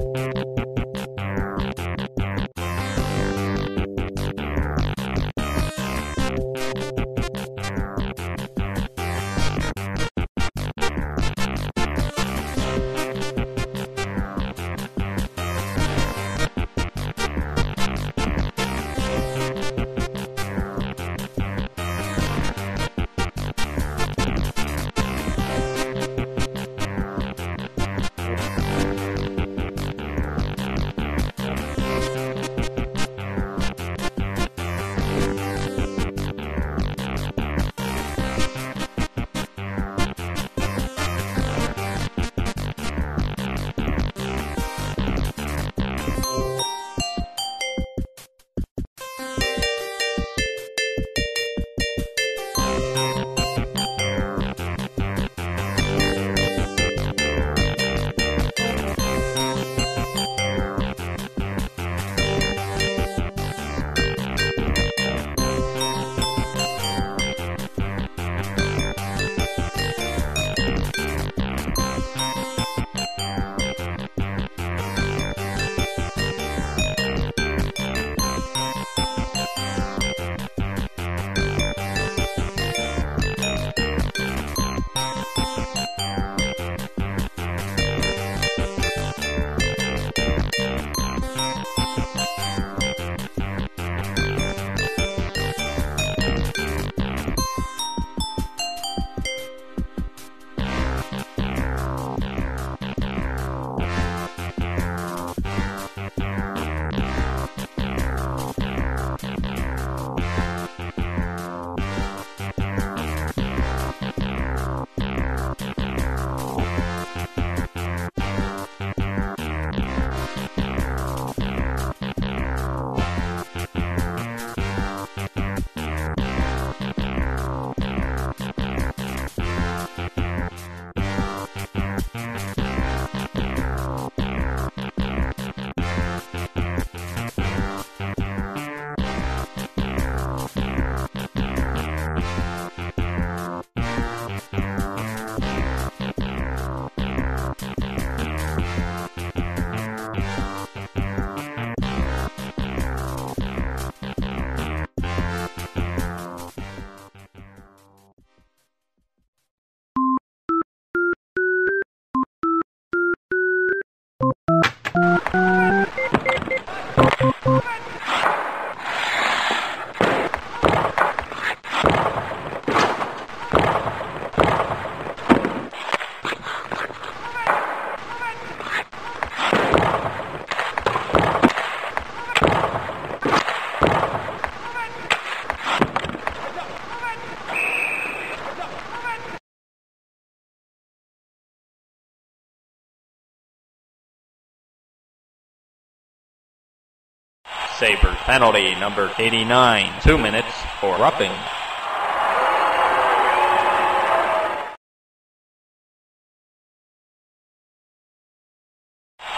Sabres penalty number 89, two minutes for roughing.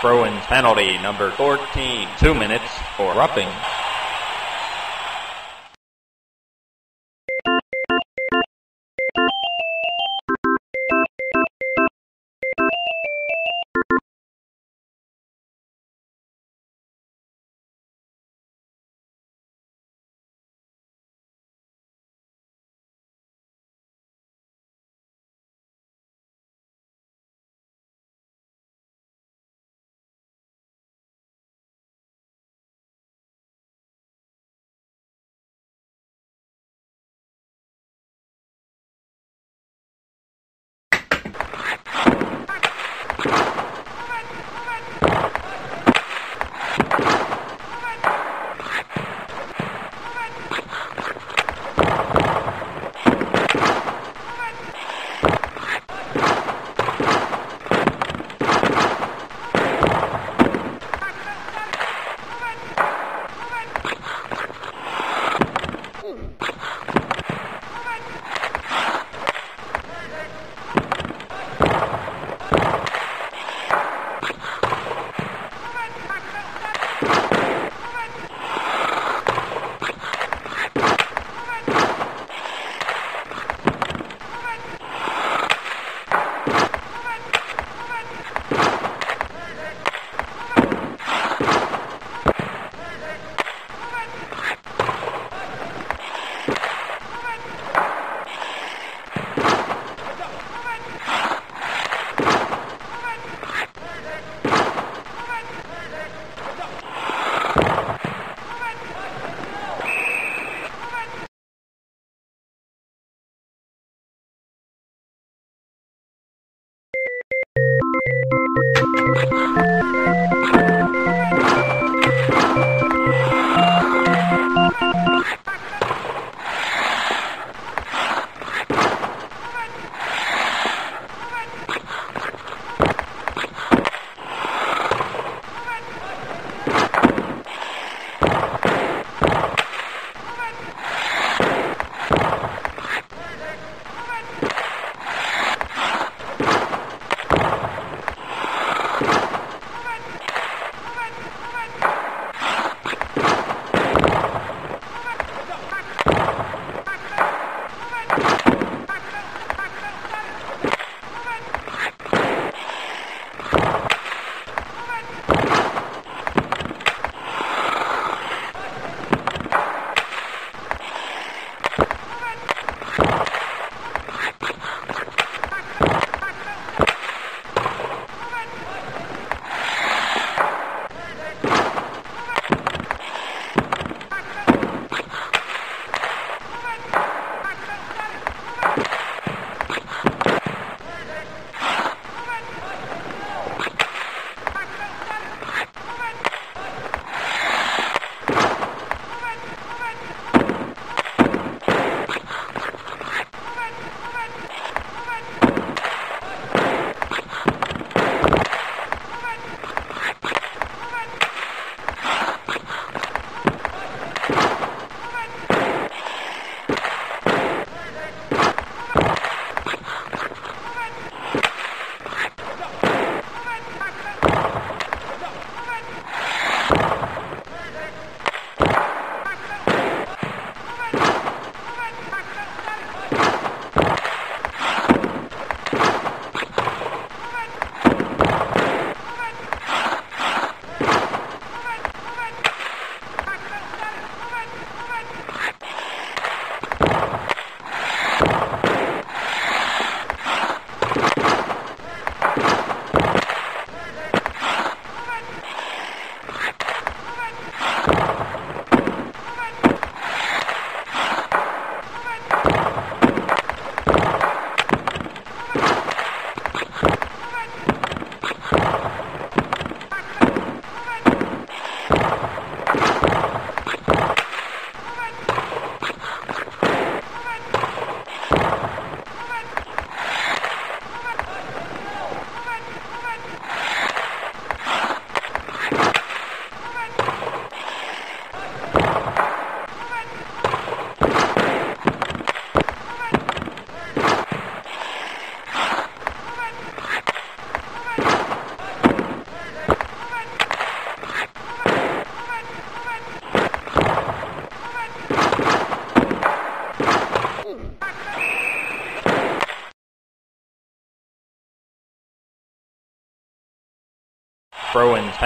Bruins penalty number 14, two minutes for roughing.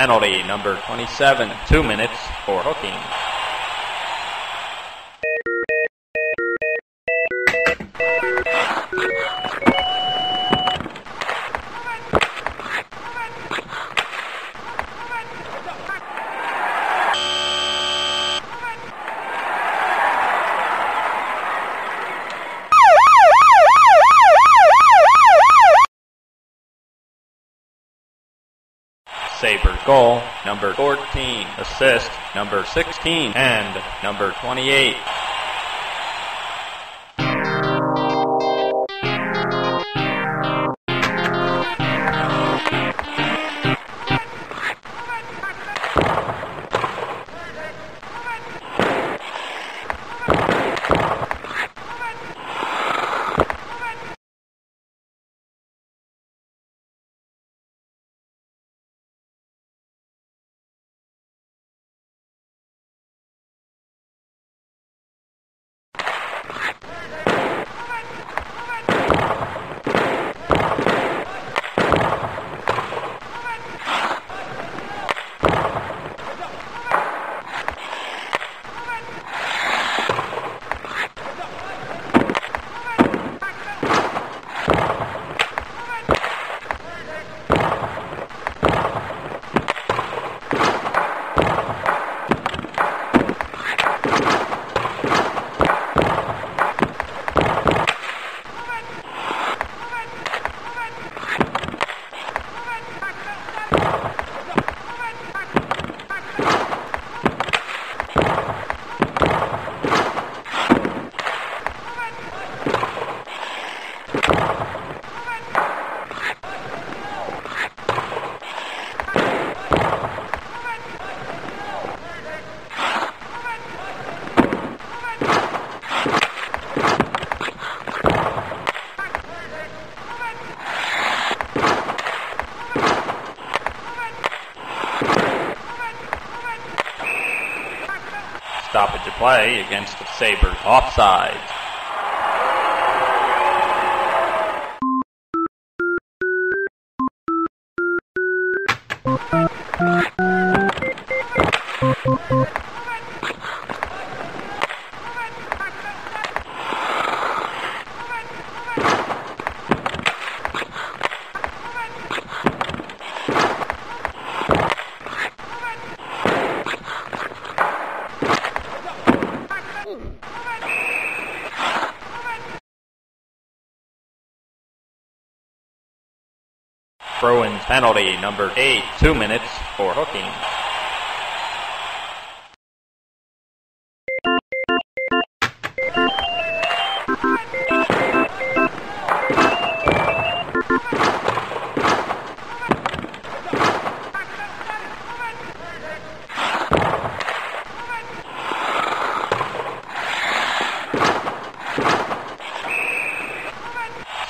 Penalty number 27, two minutes for hooking. 14, assist, number 16, and number 28. Play against the Sabres offside. Penalty number 8, two minutes for hooking.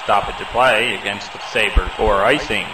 Stoppage of play against the Sabres for icing.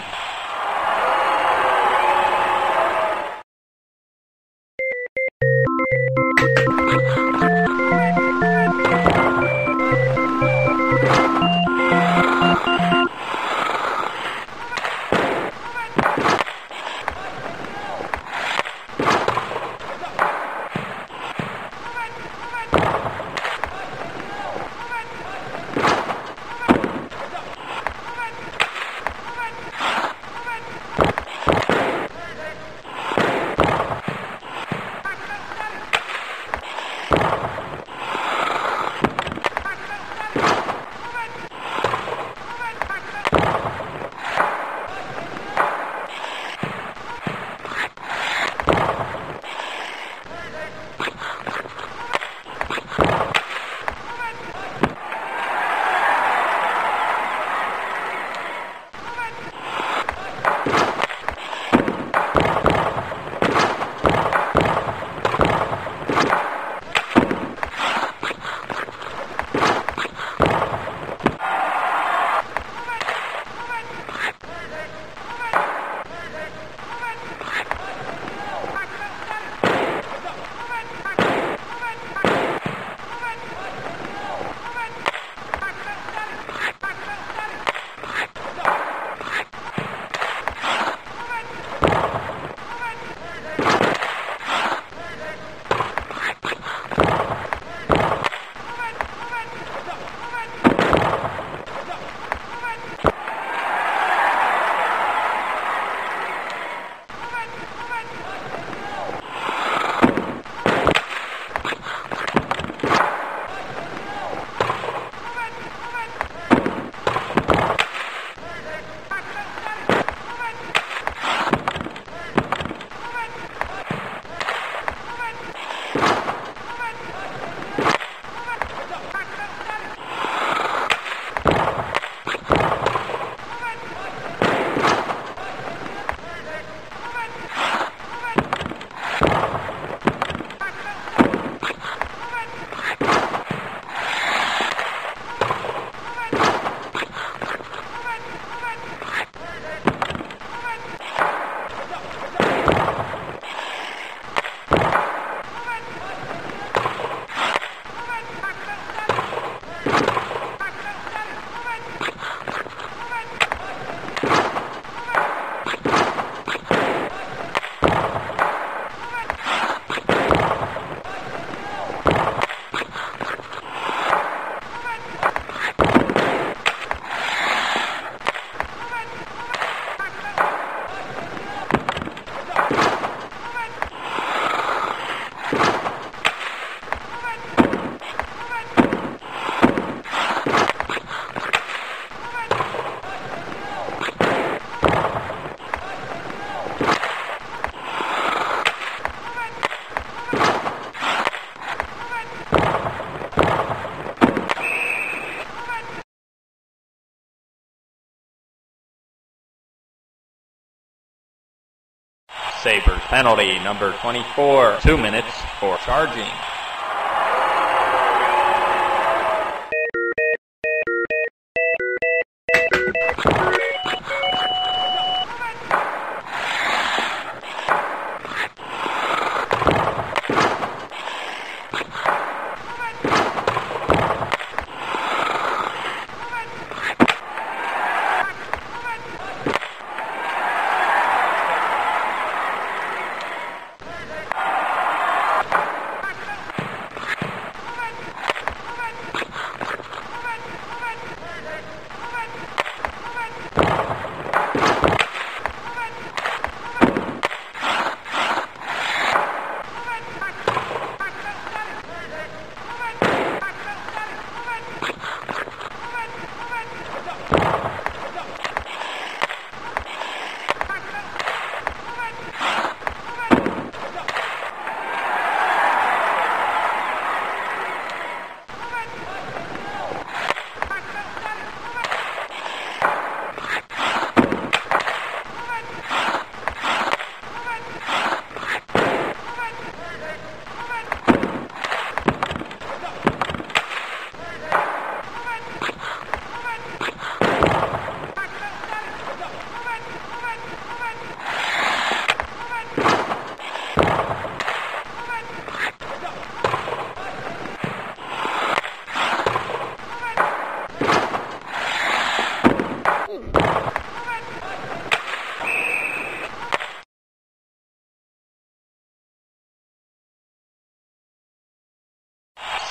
Sabres penalty number 24, two minutes for charging.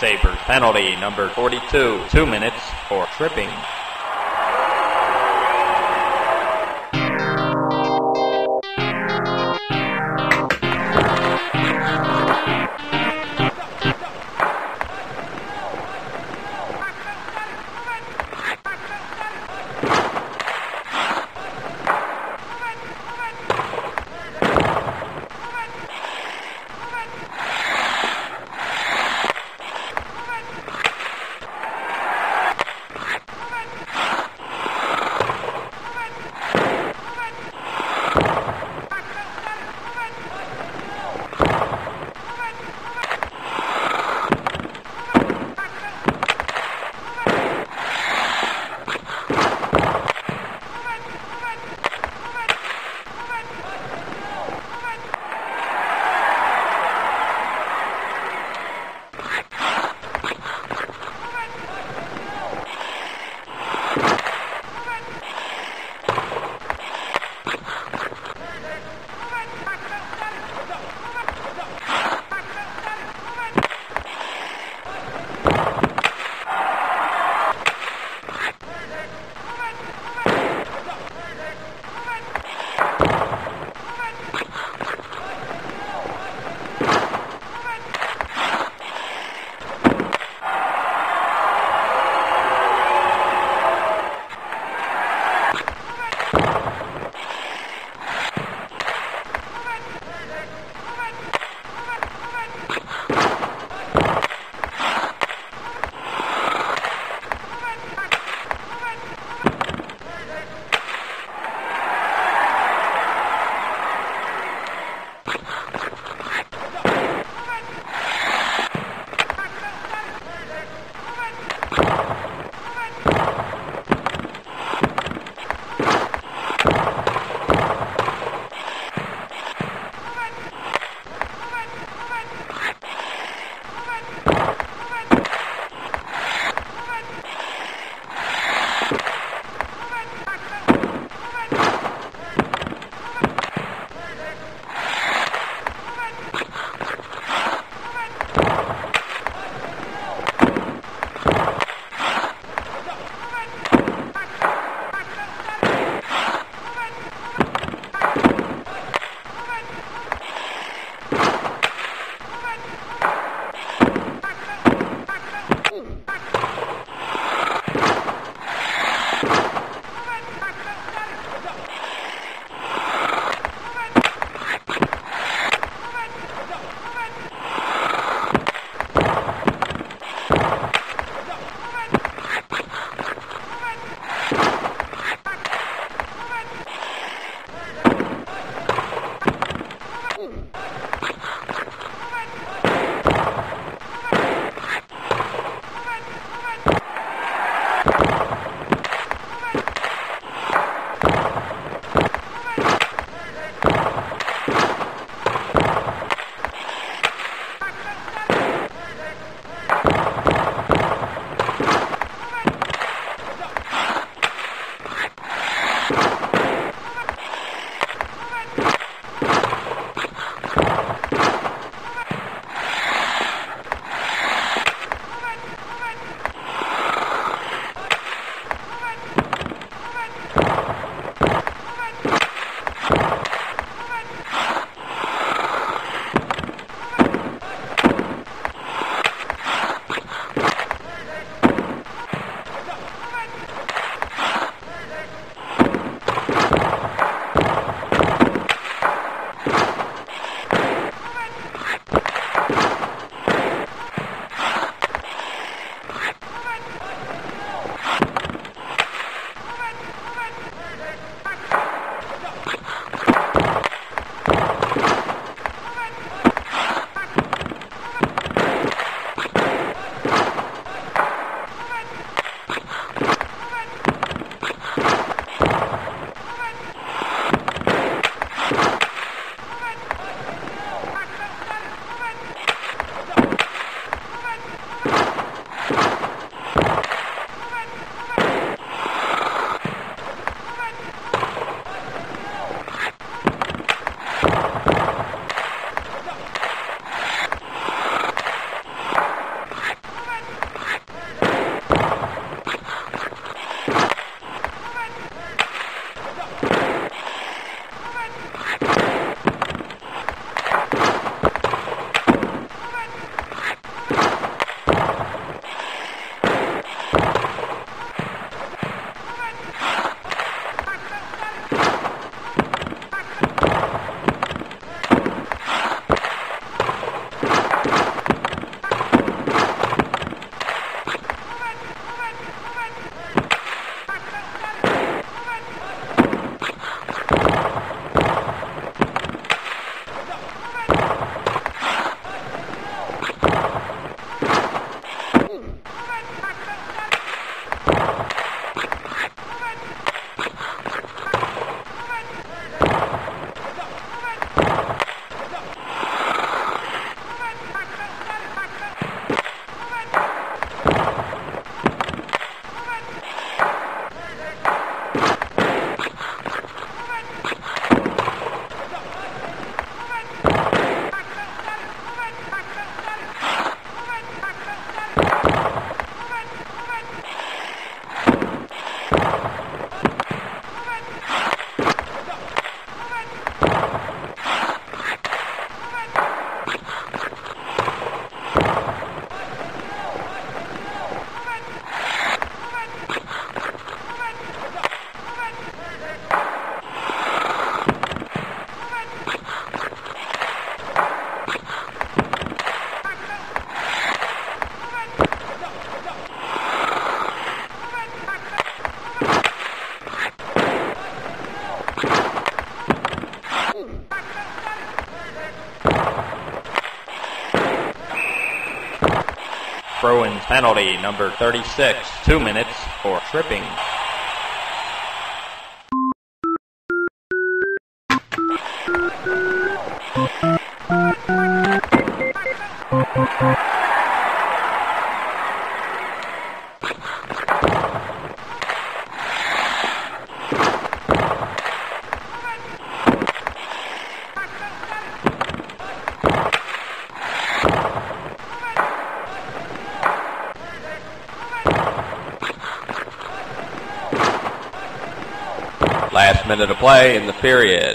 Sabres penalty number 42, two minutes for tripping. Penalty number 36, two minutes for tripping. Minute of play in the period.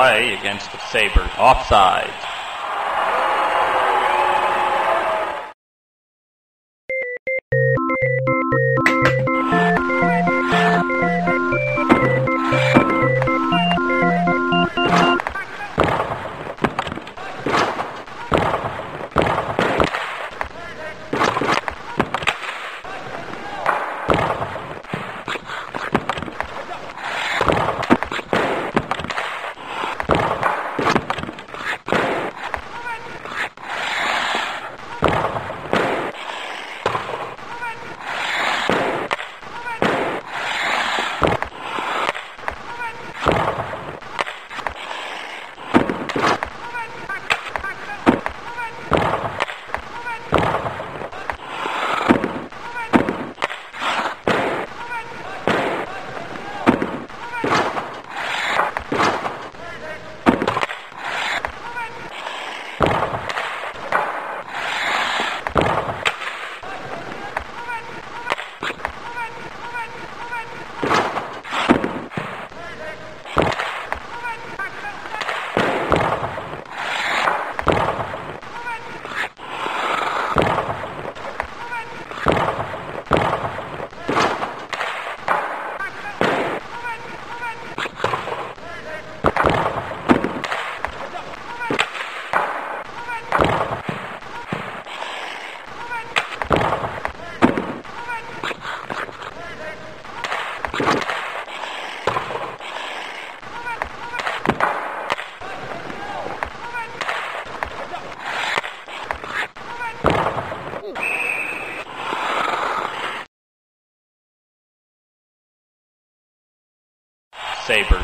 Play against the Sabres. Offside.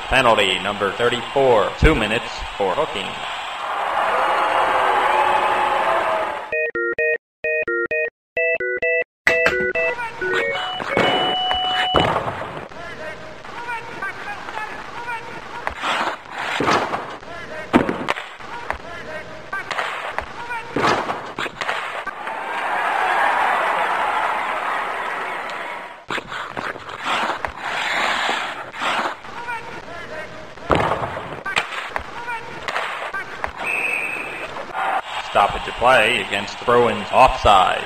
Penalty number 34. Two minutes for hooking. Offside.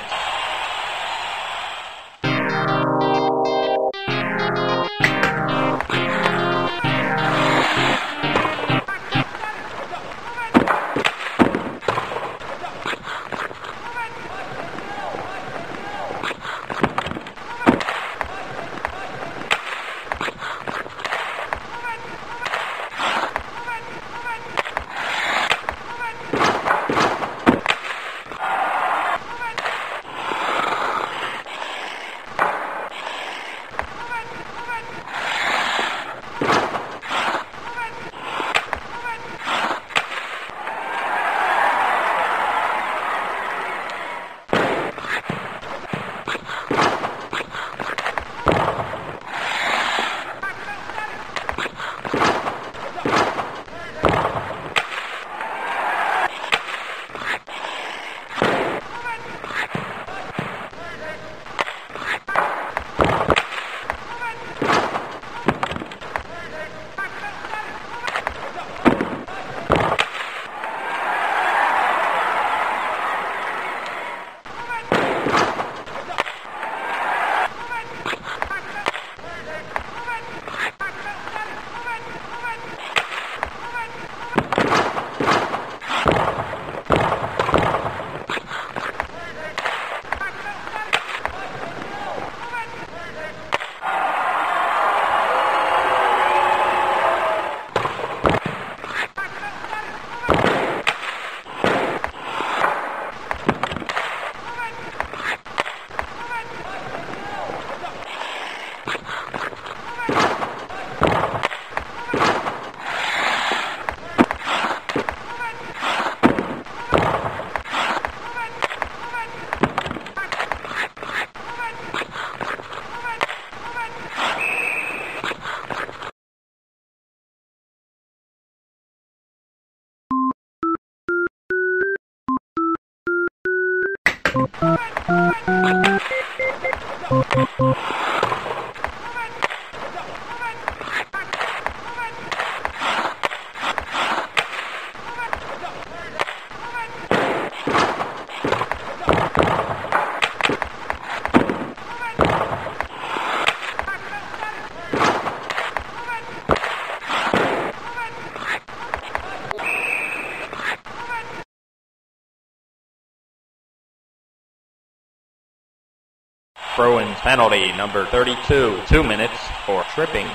Penalty number 32, two minutes for tripping.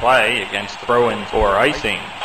Play against throw-in for icing.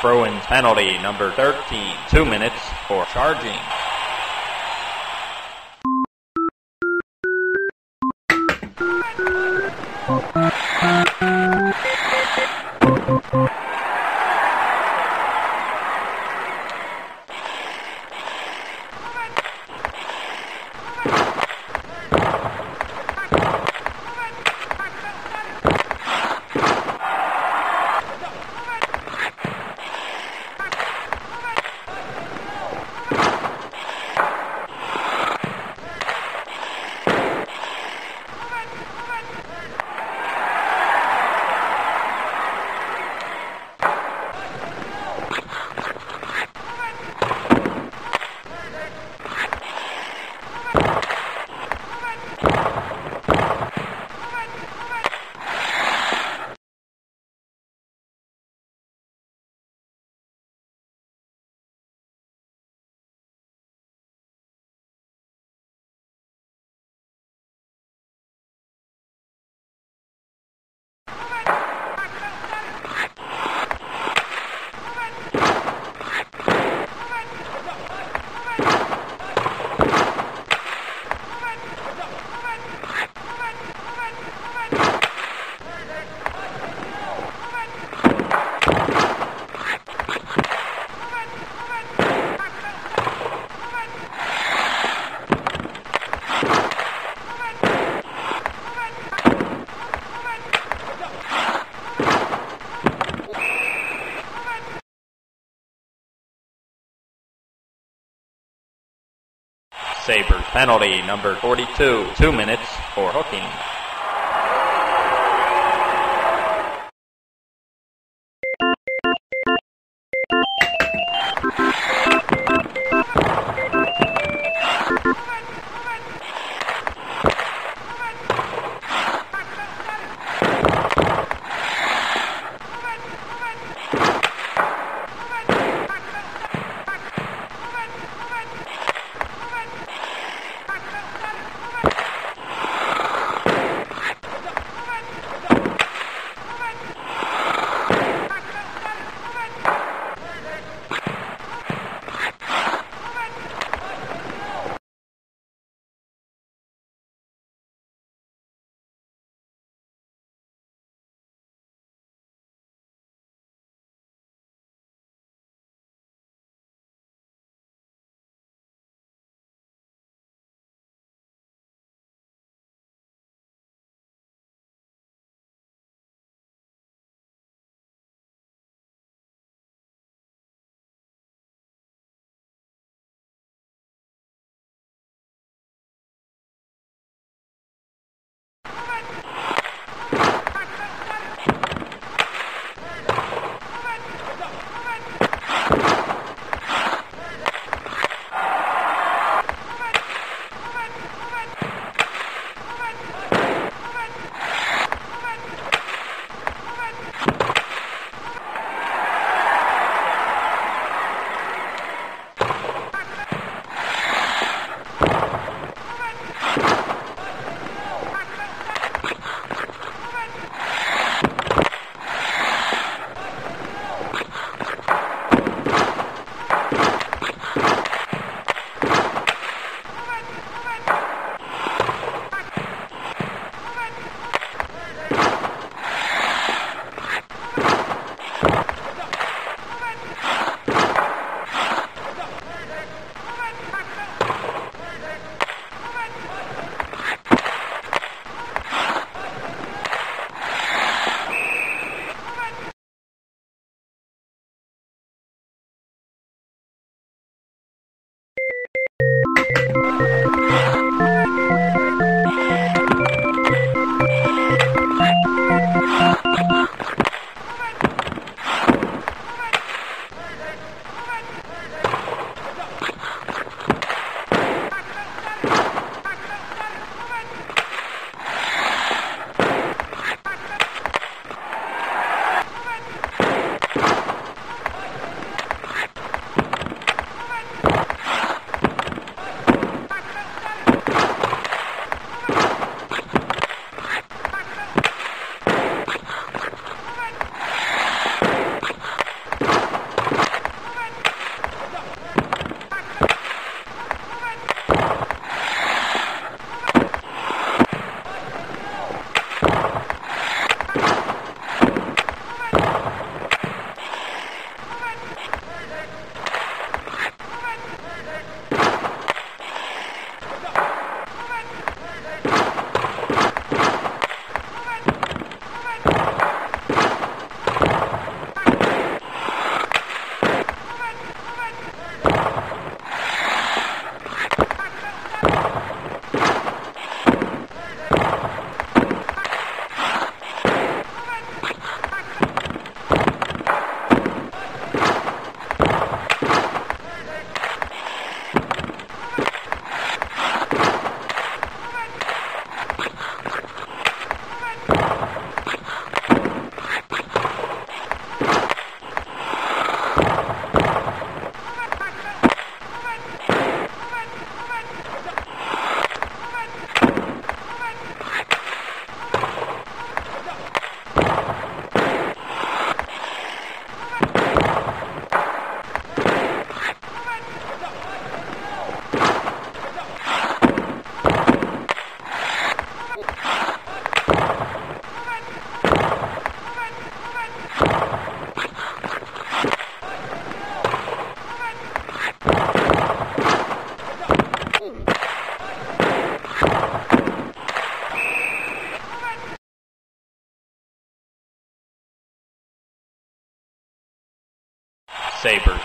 Bruins penalty number 13, two minutes for charging. Sabres penalty number 42, two minutes for hooking.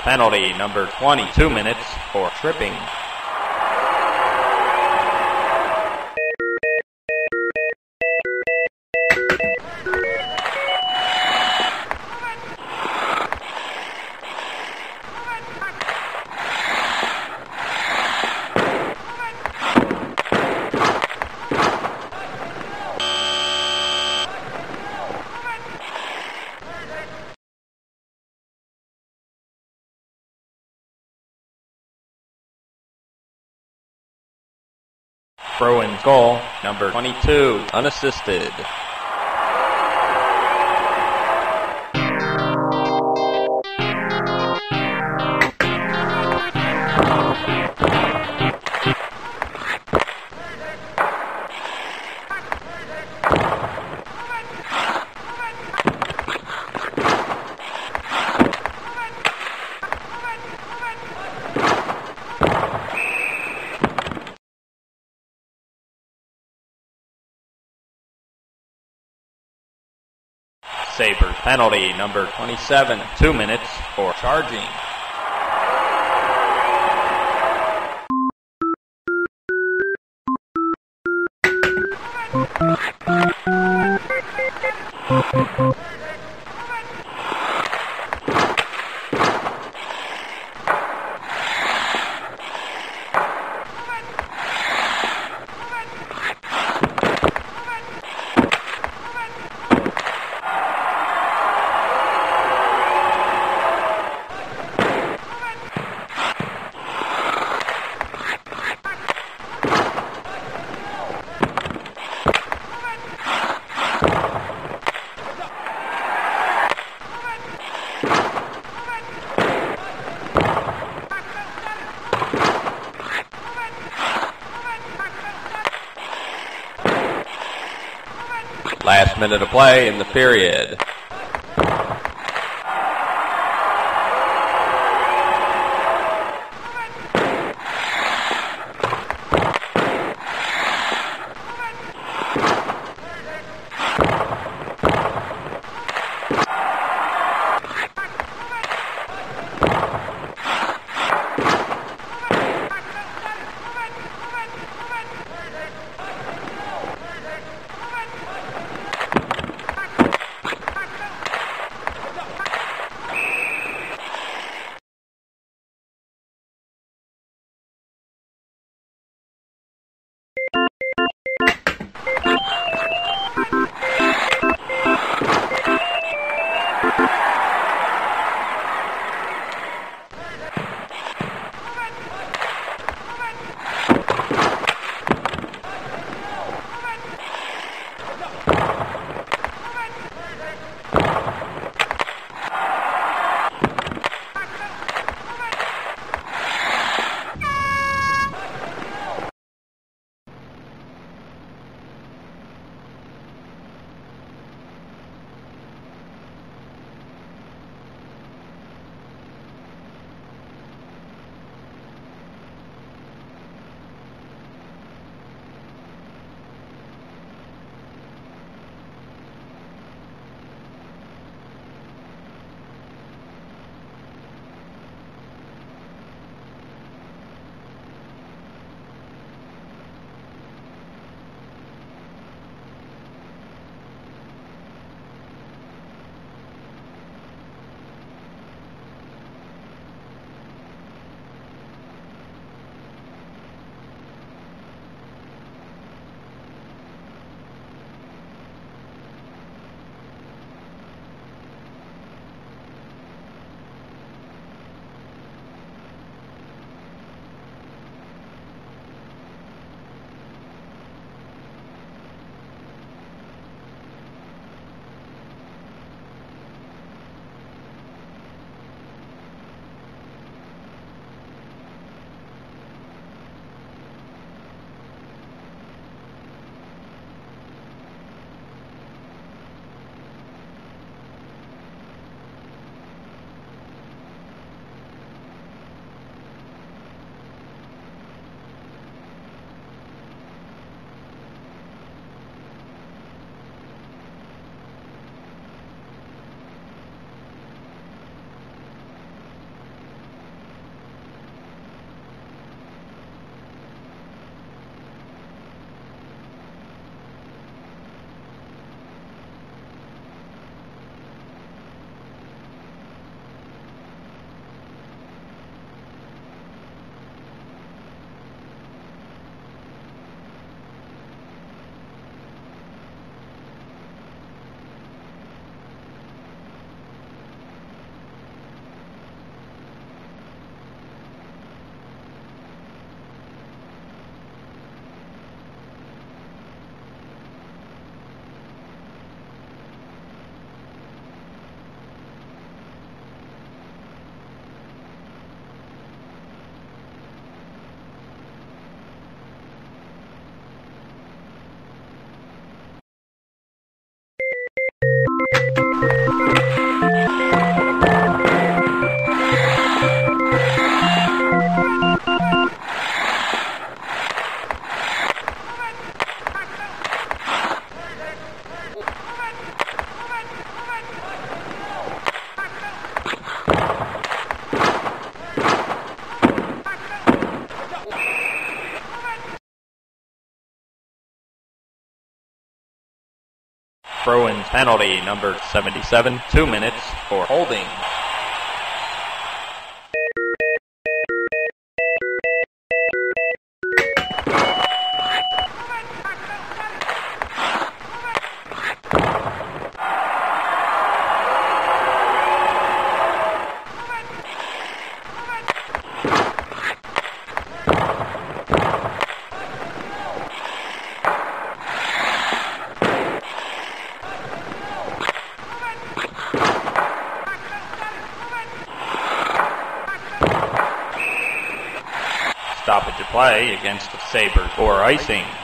Penalty number 20, 2 minutes for tripping. Unassisted. Penalty number 27, 2 minutes for charging. Last minute of play in the period. Penalty number 77, two minutes for holding. Stoppage of play against the Or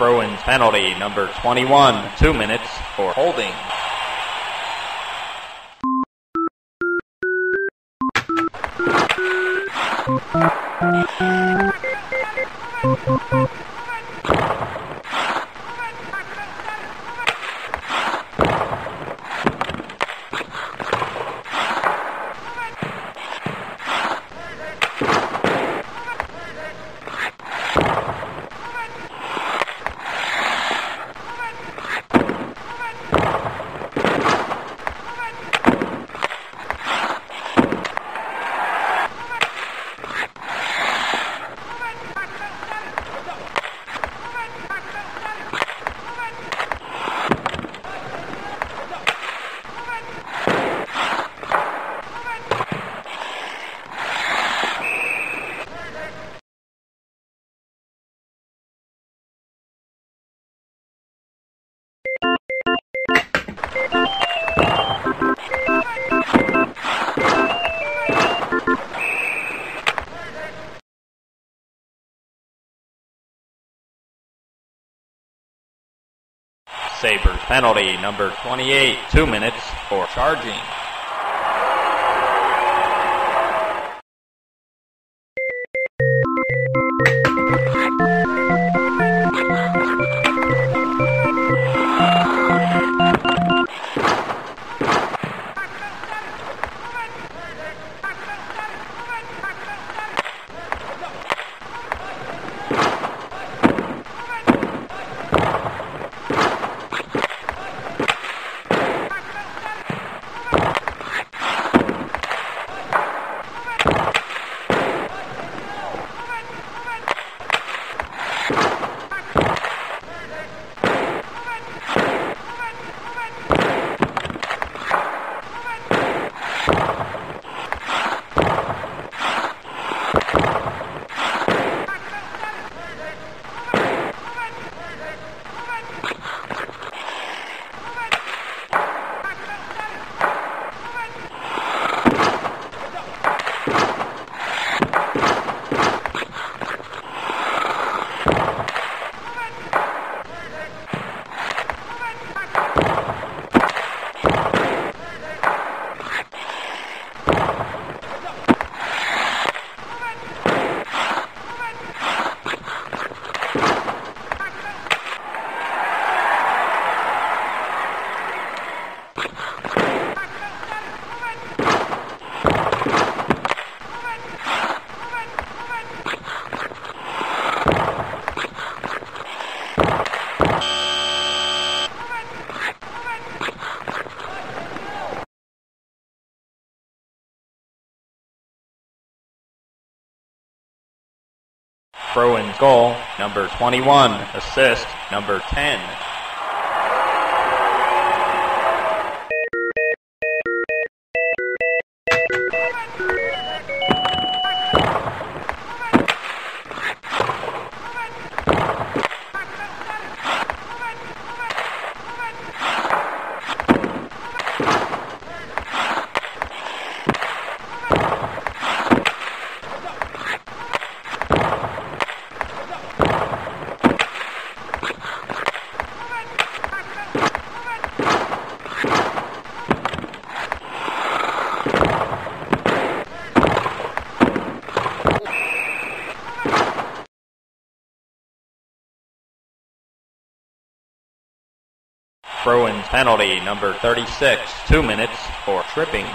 Bruins penalty number 21, two minutes for holding. Sabres penalty number 28, two minutes for charging. 21. Assist, number 10. Bruins penalty, number 36. Two minutes for tripping.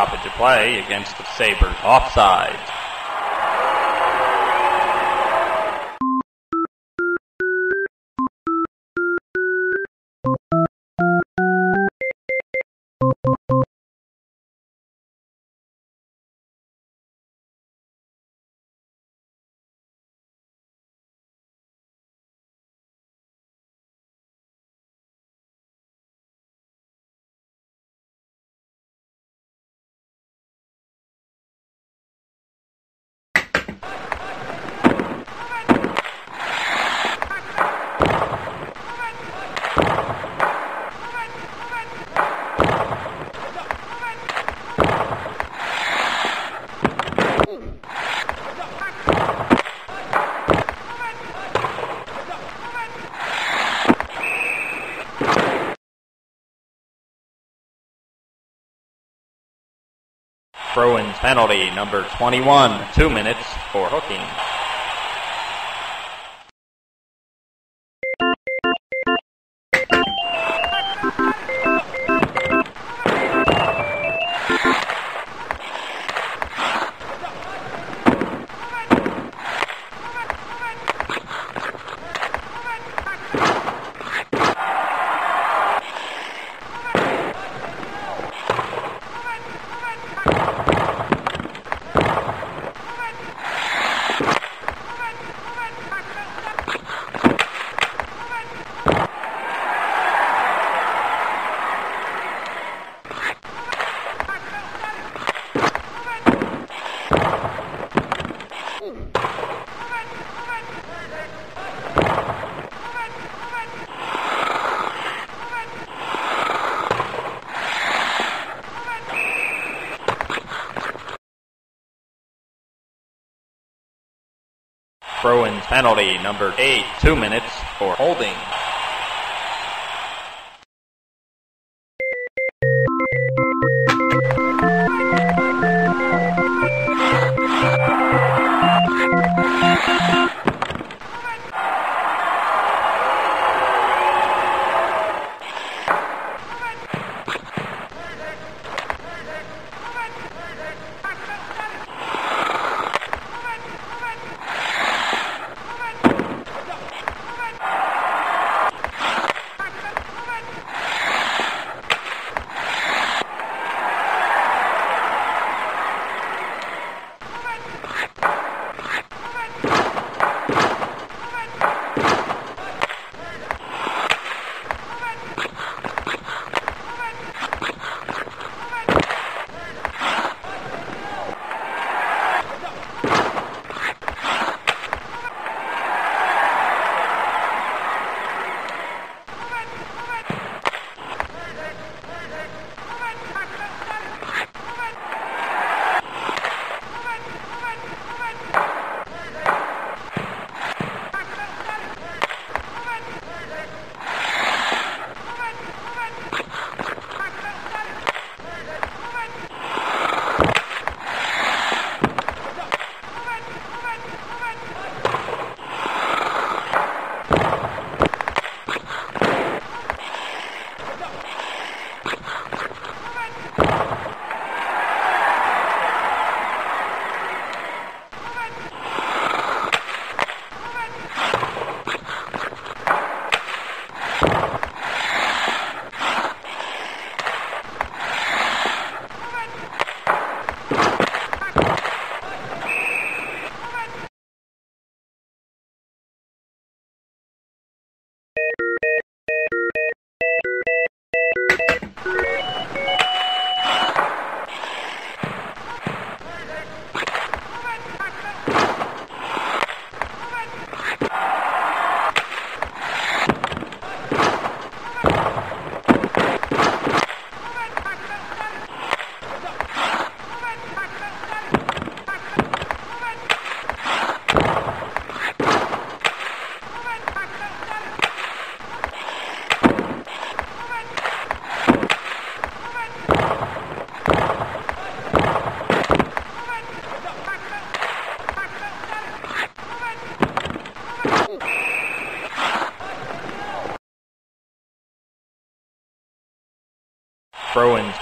Stoppage of play against the Sabres. Offside. Penalty, number 21. Two minutes for hooking. Penalty number 8, 2 minutes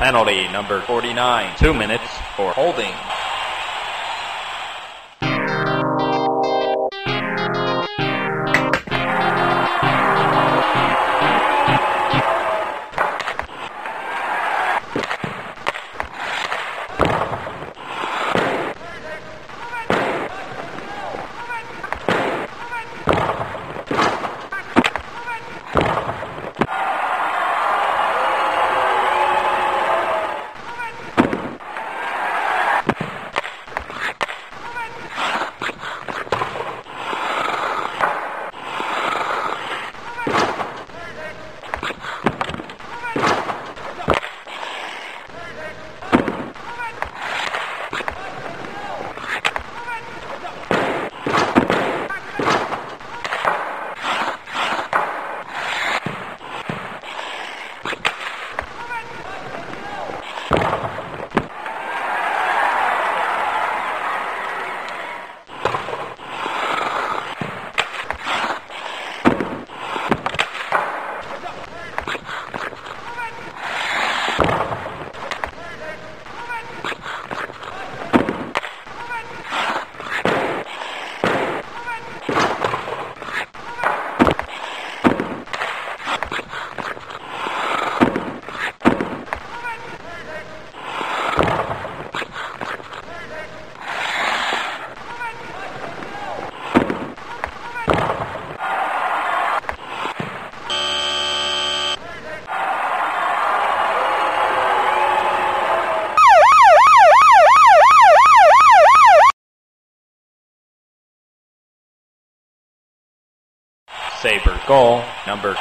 penalty number 49, 2 minutes for holding. Saber goal number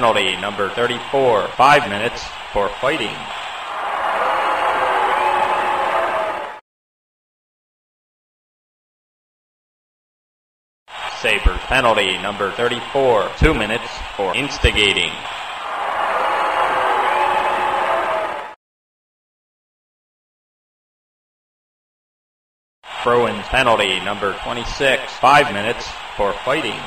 penalty number 34, 5 minutes for fighting. Sabres penalty number 34, 2 minutes for instigating. Bruins penalty number 26, 5 minutes for fighting.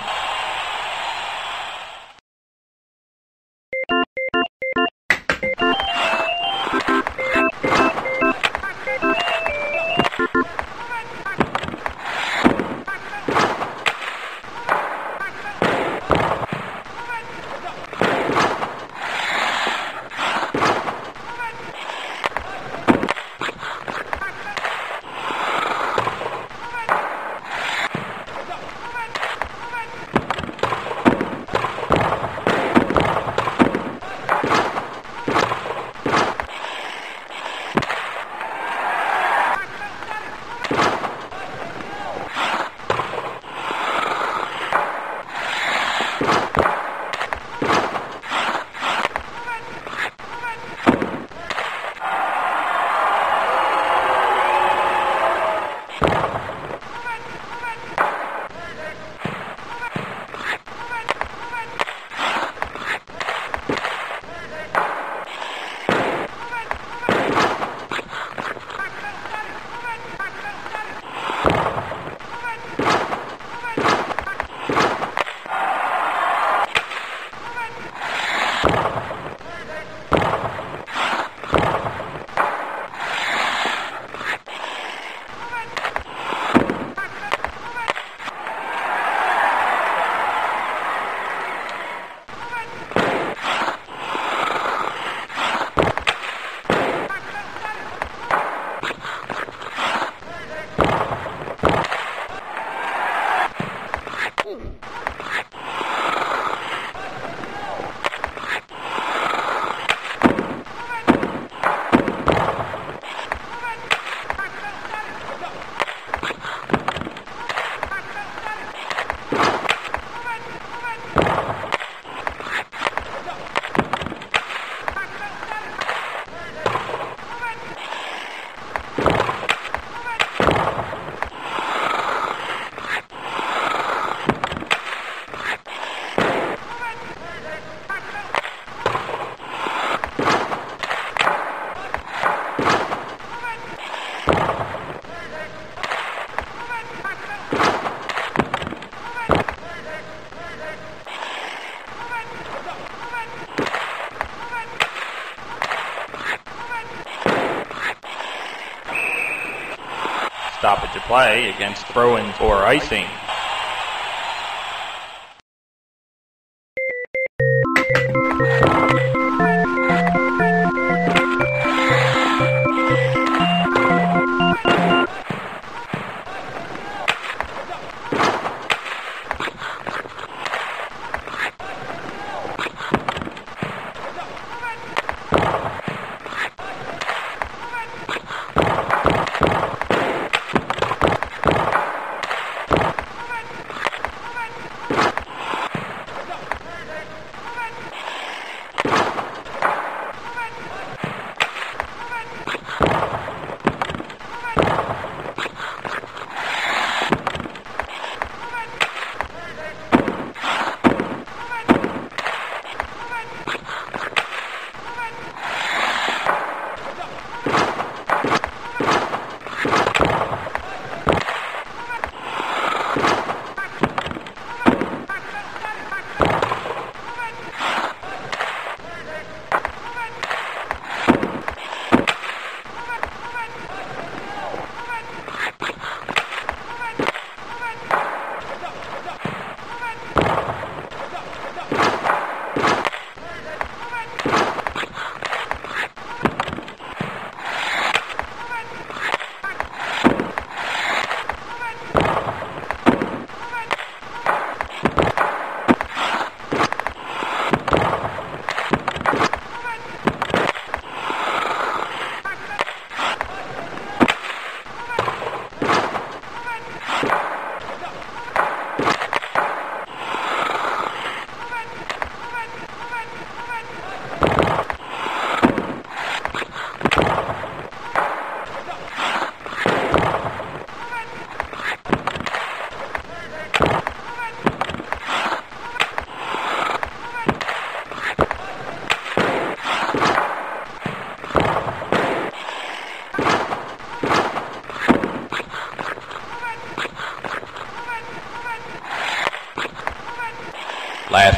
Play against Bruins or icing.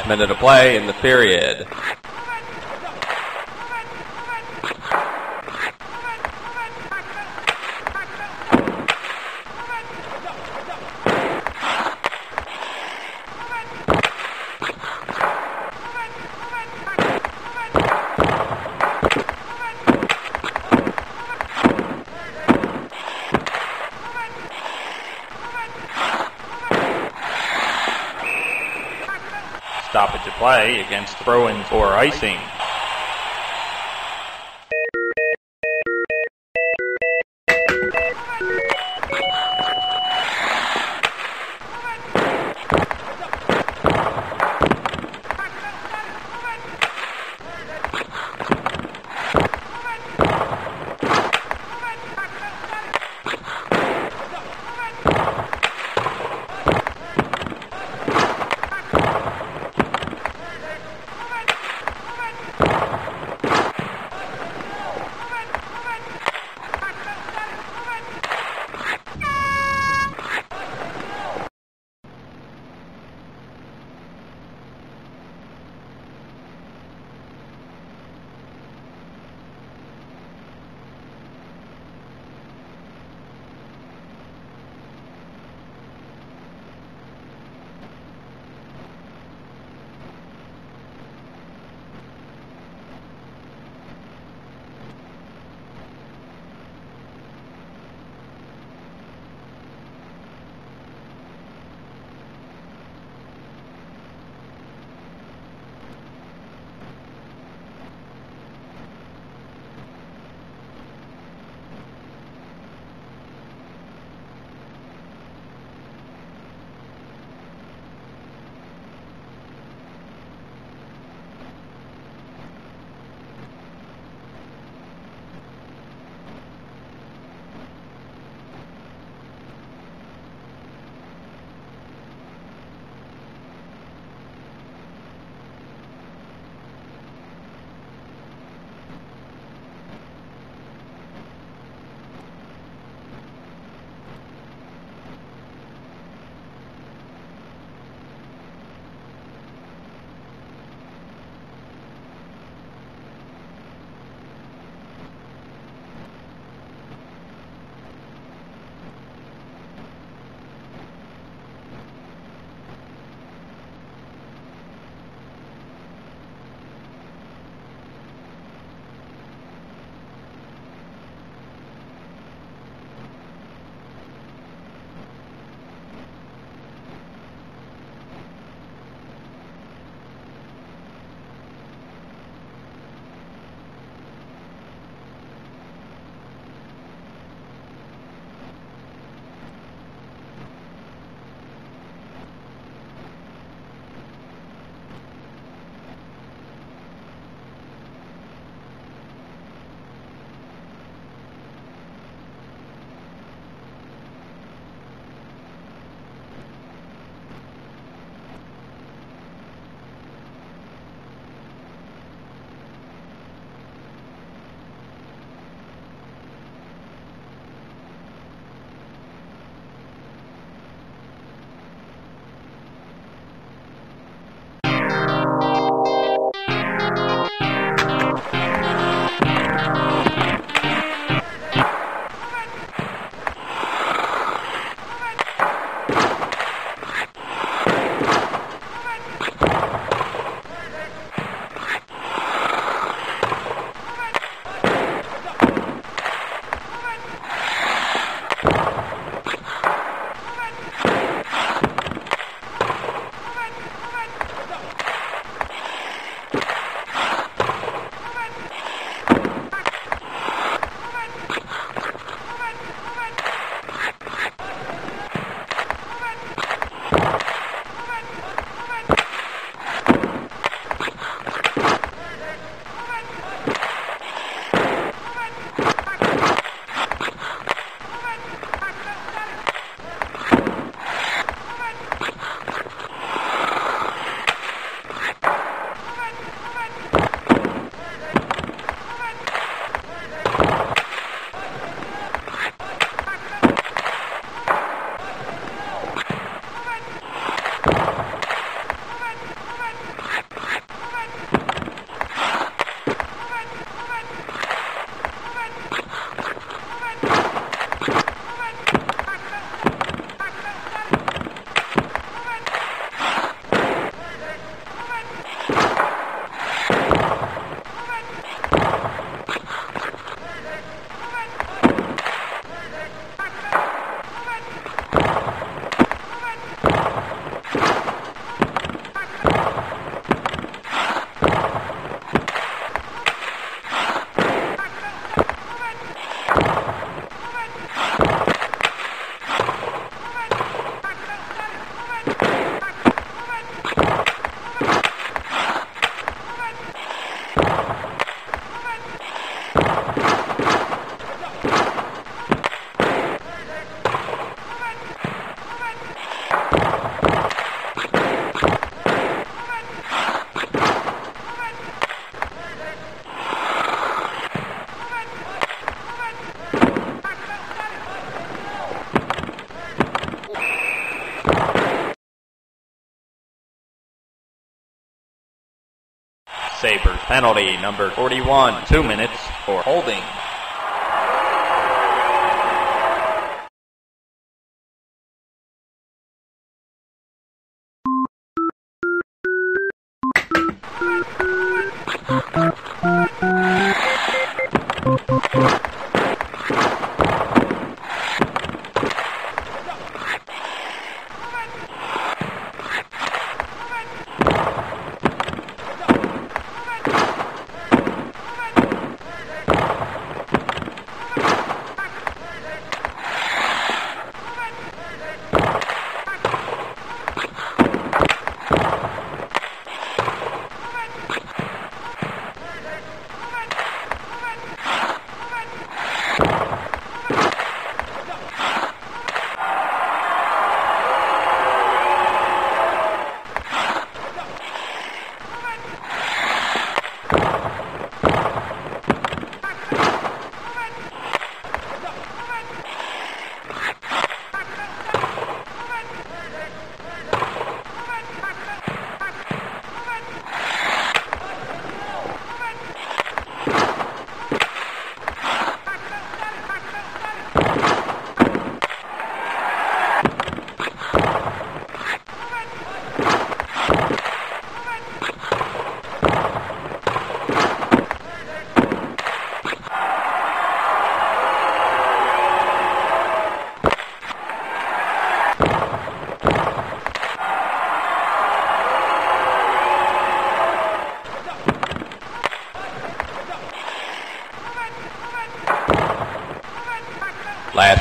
Minute of play in the period. Stoppage of play against Bruins or icing. Penalty number 41, two minutes for holding.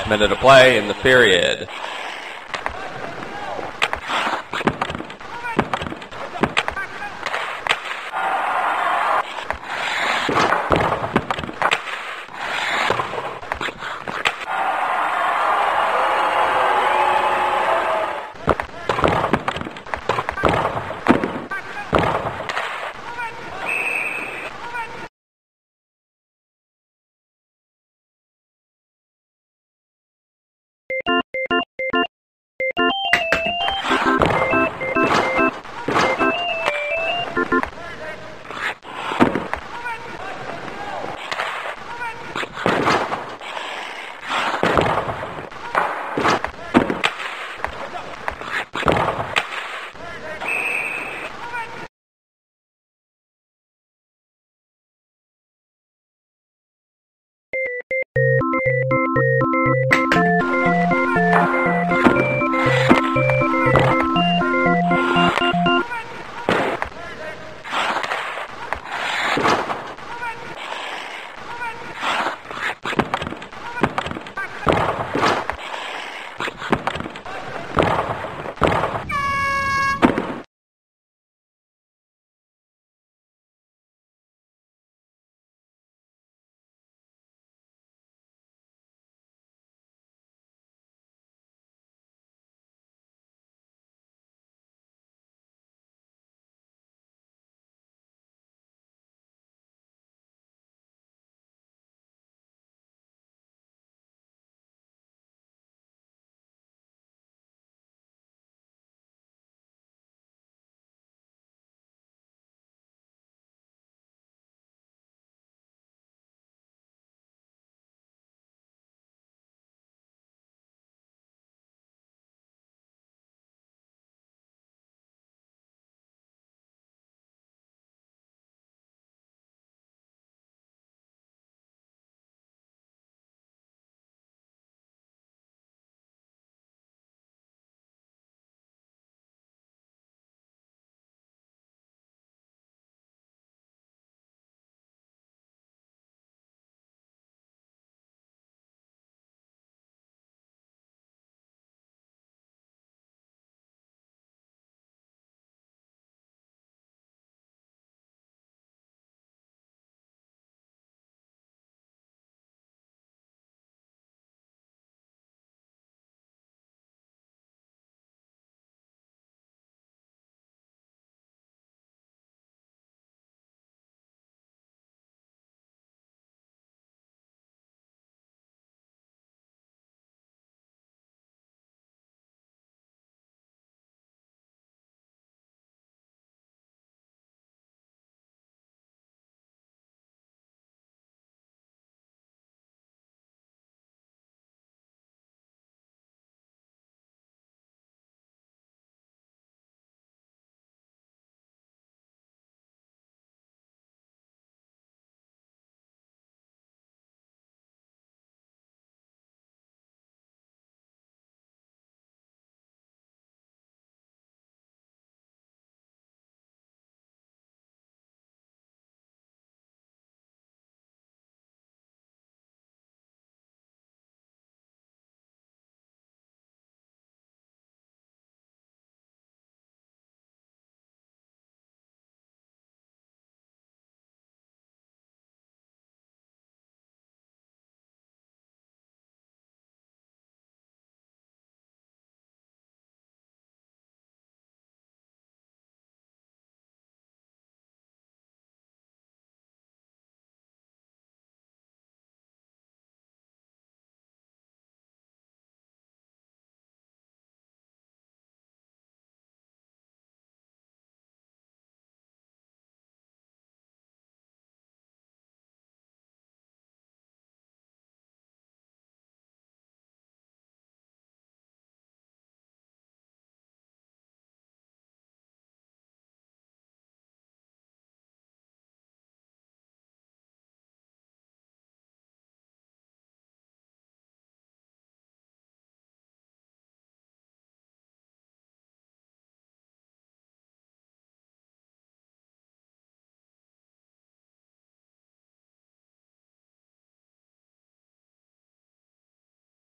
Minute of play in the period.